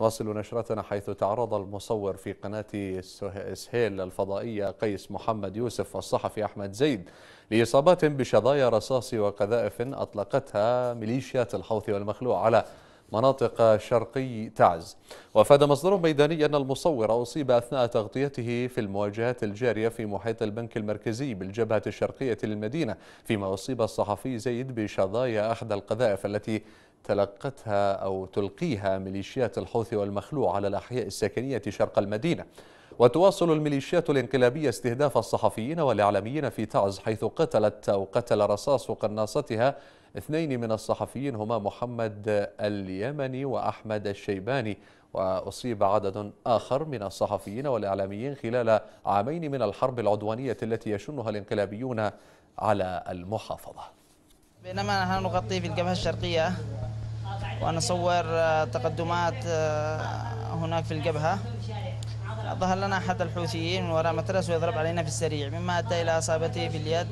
نواصل نشرتنا حيث تعرض المصور في قناة سهيل الفضائية قيس محمد يوسف والصحفي أحمد زيد لإصابات بشظايا رصاص وقذائف أطلقتها ميليشيات الحوثي والمخلوع. على مناطق شرقي تعز. وفاد مصدر ميداني أن المصور أصيب أثناء تغطيته في المواجهات الجارية في محيط البنك المركزي بالجبهة الشرقية للمدينة فيما أصيب الصحفي زيد بشظايا أحد القذائف التي تلقتها أو تلقيها ميليشيات الحوثي والمخلوع على الأحياء السكنية شرق المدينة. وتواصل الميليشيات الانقلابية استهداف الصحفيين والإعلاميين في تعز حيث قتلت أو قتل رصاص قناصتها اثنين من الصحفيين هما محمد اليمني وأحمد الشيباني وأصيب عدد آخر من الصحفيين والإعلاميين خلال عامين من الحرب العدوانية التي يشنها الانقلابيون على المحافظة. بينما نحن نغطي في الجبهة الشرقية ونصور تقدمات هناك في الجبهة. ظهر لنا أحد الحوثيين من وراء مترس ويضرب علينا في السريع مما أدى إلى إصابته في اليد.